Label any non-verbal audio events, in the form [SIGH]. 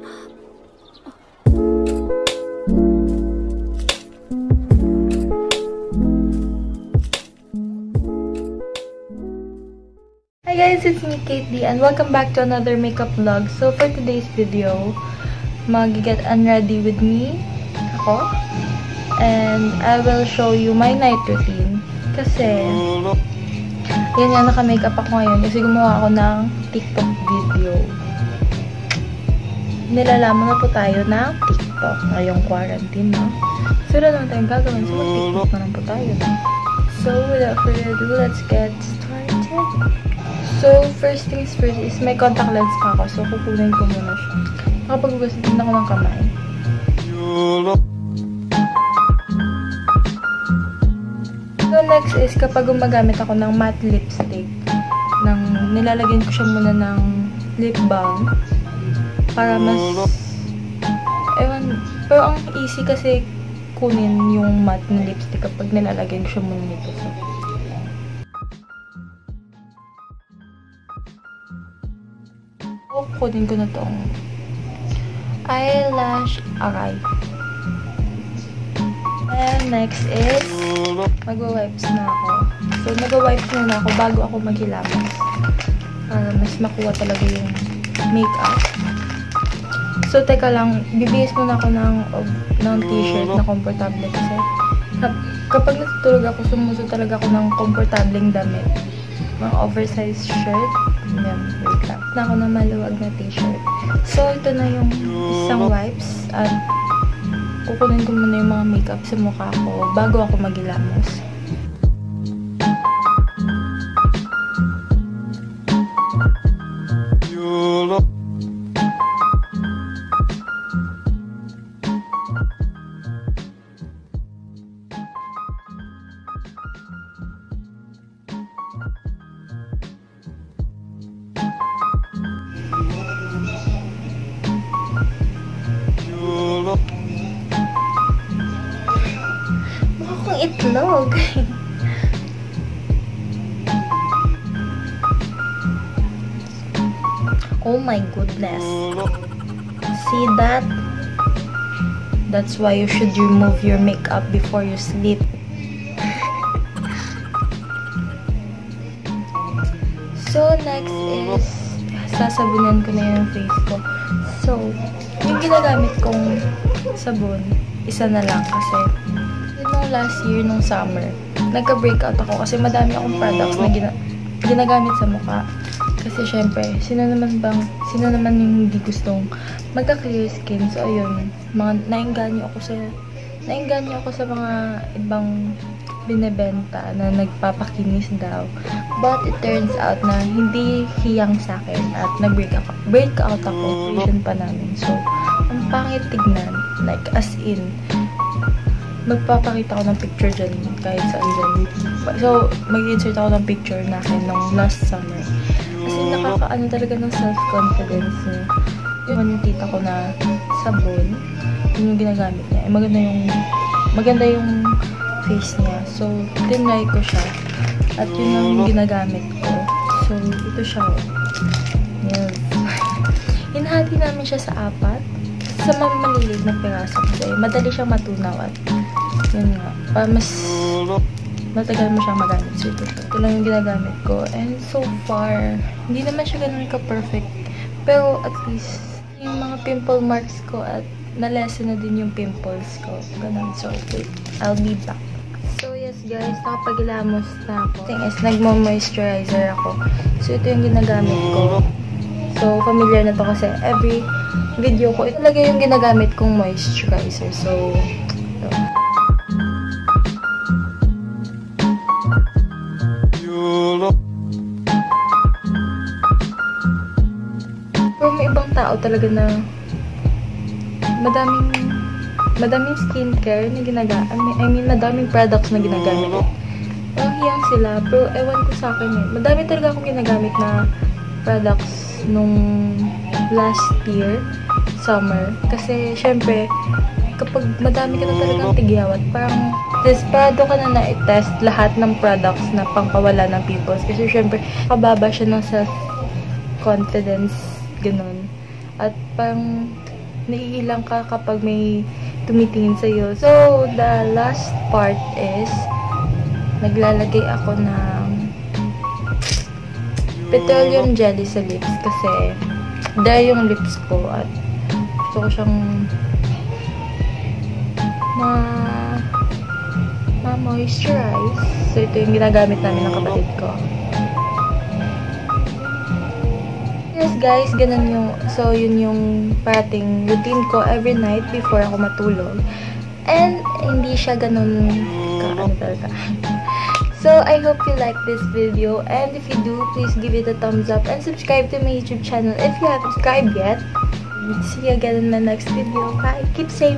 Hi guys, it's me Kate D and welcome back to another makeup vlog. So for today's video, mag-get unready with me, ako, and I will show you my night routine. Kasi, yan nga, naka-makeup ako ngayon kasi gumawa ako ng TikTok video. Nilalaman na po tayo ng TikTok ngayong quarantine, no? So, wala naman tayong gagawin. So, mag-TikTok na po tayo. So, without further ado, let's get started. So, first things first is may contact lens pa ako. So, kukunin ko muna siya. Nakapagbugas din ako ng kamay. So, next is kapag gumagamit ako ng matte lipstick, ng, nilalagyan ko siya muna ng lip balm para mas ewan, pero ang easy kasi kunin yung matte na lipstick kapag nilalagyan siya muna nito. So, kukunin ko na tong eyelash aray. And next is, magwa-wipes na ako. So, nagwa-wipes muna ako bago ako maghilamos. Para mas makuha talaga yung makeup. So, teka lang, bibihis muna ako ng, ng t-shirt na komportable kasi kapag natutulog ako, sumuso talaga ako ng komportableng damit. Mga oversized shirt. Yan, wait lang. Na ako na maluwag na t-shirt. So, ito na yung isang wipes. At kukunin ko muna yung mga makeup sa mukha ko bago ako magilamos. Itlog. oh my goodness. See that? That's why you should remove your makeup before you sleep. so, next is sasabunan ko na yung face ko. So, yung ginagamit kong sabon, isa na lang kasi yun nung last year, nung summer, nagka-breakout ako kasi madami akong products na gina ginagamit sa mukha. Kasi syempre, sino naman bang, sino naman yung hindi gustong magka-clear skin. So, ayun, mga, nainganyo ako sa, nainganyo ako sa mga ibang binebenta na nagpapakinis daw. But it turns out na hindi hiyang sa akin at nag-break ako. Break ako, pa namin. So, ang pangit tignan. Like, as in, magpapakita ko ng picture dyan kahit saan dyan. So, mag-insert ako ng picture natin nung last summer. Kasi nakakaano talaga ng self-confidence niya. Yung tita ko na sabon, yun yung ginagamit niya. Eh, maganda yung, maganda yung face niya. So, tinry ko siya. At yun lang yung ginagamit ko. So, ito siya. Yes. [LAUGHS] Hinahati namin siya sa apat. Sa mga maliliit na piraso kasi madali siyang matunaw at yun nga. Para mas matagal mo siyang magamit. So, ito, ito lang yung ginagamit ko. And so far, hindi naman siya ganun ka-perfect. Pero at least, yung mga pimple marks ko at na-lessen na din yung pimples ko. Ganun. So, wait. I'll be back. So, yes guys, nakapagilamos na ako. Thing is, nagmo-moisturizer ako. So, ito yung ginagamit ko. So, familiar na to kasi every video ko, ito talaga yung ginagamit kong moisturizer. So, ibang tao talaga na madaming madaming skincare na ginagamit. I mean, madaming products na ginagamit. Parang hiyang sila. Pero ewan ko sa akin eh. Madami talaga akong ginagamit na products nung last year, summer. Kasi, syempre, kapag madami ka na talagang tigyawat, parang desperado ka na na i-test lahat ng products na pangpawala ng pimples. Kasi, syempre, kababa siya ng self-confidence, ganun. At parang naiilang ka kapag may tumitingin sa'yo. So, the last part is, naglalagay ako ng petroleum jelly sa lips kasi dry yung lips ko at gusto ko siyang ma ma-moisturize. So, ito yung ginagamit namin ng kapatid ko. Yes, guys, ganun yung, so, yun yung parating routine ko every night before ako matulog. And, hindi siya ganun ka, ano talaga. [LAUGHS] So, I hope you like this video. And if you do, please give it a thumbs up and subscribe to my YouTube channel if you haven't subscribed yet. See you again in the next video. Bye. Keep safe.